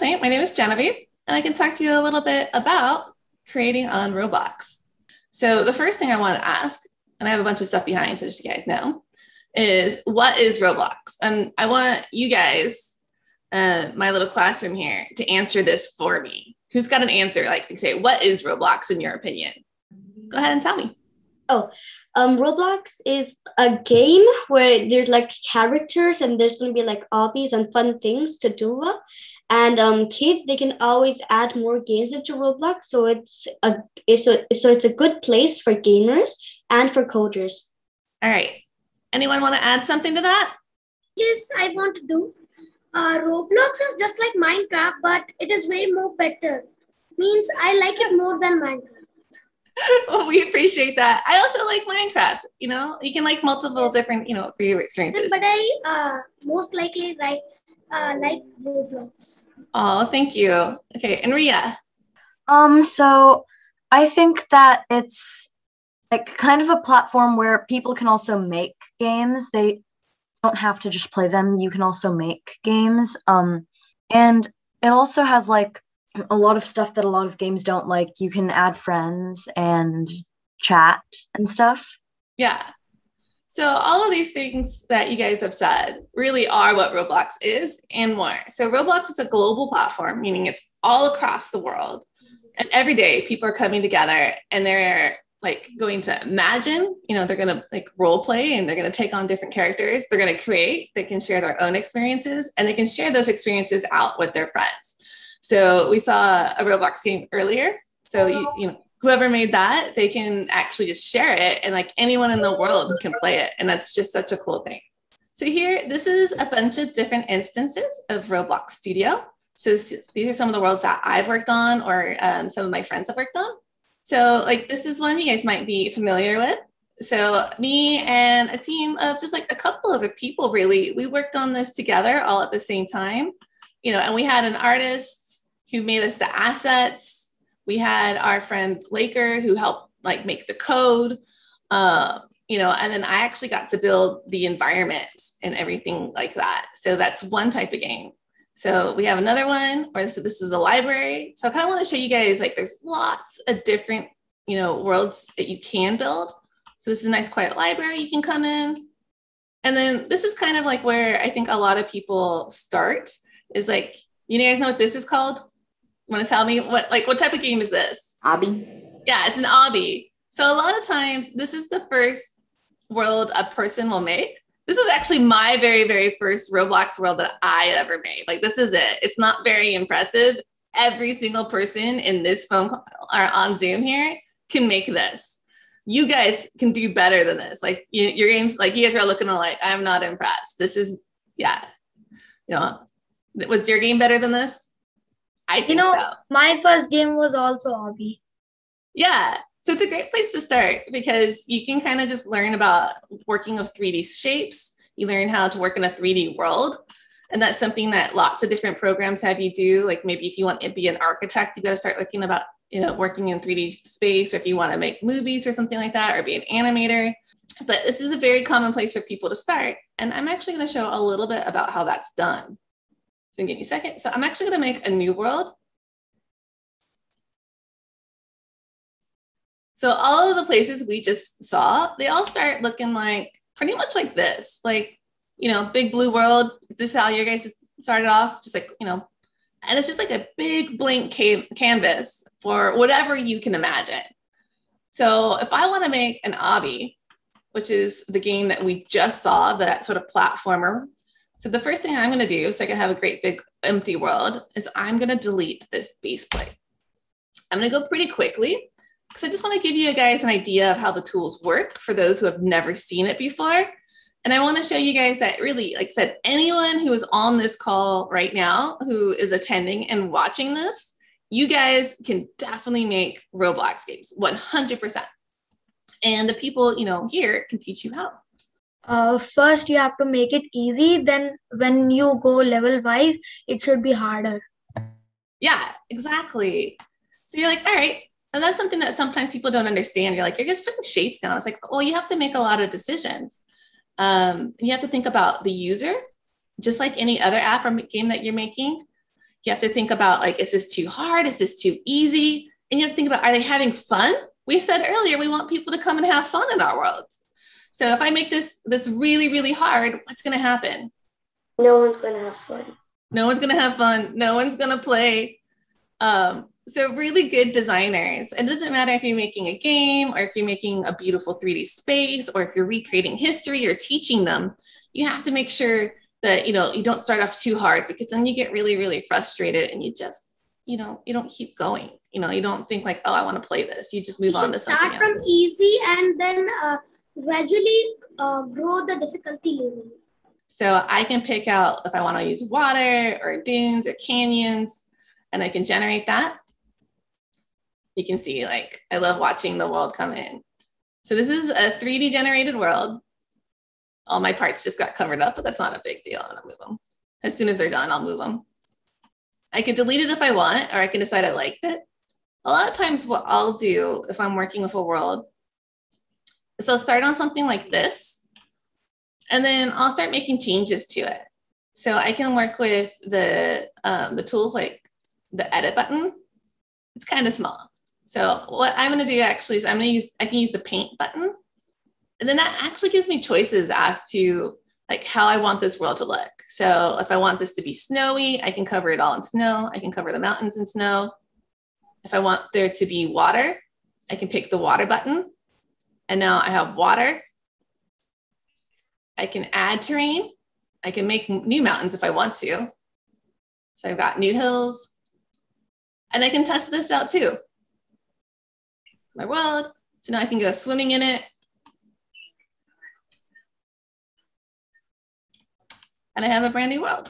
my name is Genevieve, and I can talk to you a little bit about creating on Roblox. So, the first thing I want to ask, and I have a bunch of stuff behind, so just you guys know, is what is Roblox? And I want you guys, uh, my little classroom here, to answer this for me. Who's got an answer? Like, say, what is Roblox in your opinion? Go ahead and tell me. Oh, um, Roblox is a game where there's like characters and there's going to be like hobbies and fun things to do. And um, kids, they can always add more games into Roblox. So it's a it's a so it's a good place for gamers and for coders. All right. Anyone want to add something to that? Yes, I want to do. Uh, Roblox is just like Minecraft, but it is way more better. Means I like it more than Minecraft. Well, we appreciate that. I also like Minecraft. You know, you can like multiple yes. different, you know, 3D experiences. But I uh, most likely right uh, like Roblox. Oh, thank you. Okay, and Ria. Um, so I think that it's like kind of a platform where people can also make games. They don't have to just play them. You can also make games. Um, and it also has like a lot of stuff that a lot of games don't like. You can add friends and chat and stuff. Yeah. So all of these things that you guys have said really are what Roblox is and more. So Roblox is a global platform, meaning it's all across the world. And every day people are coming together and they're like going to imagine, you know, they're going to like role play and they're going to take on different characters. They're going to create, they can share their own experiences and they can share those experiences out with their friends. So we saw a Roblox game earlier. So you, you know, whoever made that, they can actually just share it and like anyone in the world can play it. And that's just such a cool thing. So here, this is a bunch of different instances of Roblox Studio. So these are some of the worlds that I've worked on or um, some of my friends have worked on. So like this is one you guys might be familiar with. So me and a team of just like a couple of people really, we worked on this together all at the same time. You know, and we had an artist who made us the assets. We had our friend Laker who helped like make the code. Uh, you know, and then I actually got to build the environment and everything like that. So that's one type of game. So we have another one or this, this is a library. So I kind of want to show you guys like there's lots of different, you know, worlds that you can build. So this is a nice quiet library you can come in. And then this is kind of like where I think a lot of people start is like, you guys know what this is called? Want to tell me what like what type of game is this? Obby. Yeah, it's an obby. So a lot of times this is the first world a person will make. This is actually my very very first Roblox world that I ever made. Like this is it. It's not very impressive. Every single person in this phone call or on Zoom here can make this. You guys can do better than this. Like you, your games, like you guys are looking like I'm not impressed. This is yeah. You know, was your game better than this? I you know, so. my first game was also Obby. Yeah. So it's a great place to start because you can kind of just learn about working with 3D shapes. You learn how to work in a 3D world. And that's something that lots of different programs have you do. Like maybe if you want to be an architect, you got to start looking about, you know, working in 3D space, or if you want to make movies or something like that, or be an animator. But this is a very common place for people to start. And I'm actually going to show a little bit about how that's done. Give me a second. So I'm actually going to make a new world. So all of the places we just saw, they all start looking like pretty much like this, like, you know, big blue world. Is This how you guys started off, just like, you know, and it's just like a big blank canvas for whatever you can imagine. So if I want to make an obby, which is the game that we just saw, that sort of platformer so the first thing I'm going to do so I can have a great big empty world is I'm going to delete this base plate. I'm going to go pretty quickly because I just want to give you guys an idea of how the tools work for those who have never seen it before. And I want to show you guys that really, like I said, anyone who is on this call right now who is attending and watching this, you guys can definitely make Roblox games 100%. And the people, you know, here can teach you how uh, first you have to make it easy then when you go level wise it should be harder yeah exactly so you're like all right and that's something that sometimes people don't understand you're like you're just putting shapes down it's like well you have to make a lot of decisions um, you have to think about the user just like any other app or game that you're making You have to think about like, is this too hard? Is this too easy? And you have to think about, are they having fun? We said earlier, we want people to come and have fun in our worlds. So if I make this this really, really hard, what's gonna happen? No one's going to have fun. No one's gonna have fun. No one's gonna play. Um, so really good designers. It doesn't matter if you're making a game or if you're making a beautiful 3D space or if you're recreating history or teaching them, you have to make sure that you know you don't start off too hard because then you get really, really frustrated and you just, you know, you don't keep going. You know, you don't think like, oh, I want to play this. You just move You on to something start from else. easy and then uh, gradually uh, grow the difficulty level. So I can pick out if I want to use water or dunes or canyons, and I can generate that. You can see, like, I love watching the world come in. So this is a 3D generated world. All my parts just got covered up, but that's not a big deal. I'm gonna move them. As soon as they're done, I'll move them. I can delete it if I want, or I can decide I liked it. A lot of times what I'll do if I'm working with a world is I'll start on something like this, and then I'll start making changes to it. So I can work with the um, the tools like the edit button. It's kind of small. So what I'm going to do actually is I'm to use I can use the paint button, and then that actually gives me choices as to like how I want this world to look. So if I want this to be snowy, I can cover it all in snow. I can cover the mountains in snow. If I want there to be water, I can pick the water button. And now I have water. I can add terrain. I can make new mountains if I want to. So I've got new hills. And I can test this out too. My world. So now I can go swimming in it. And I have a brand new world.